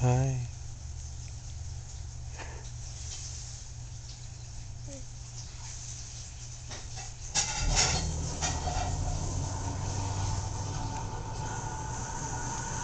hai.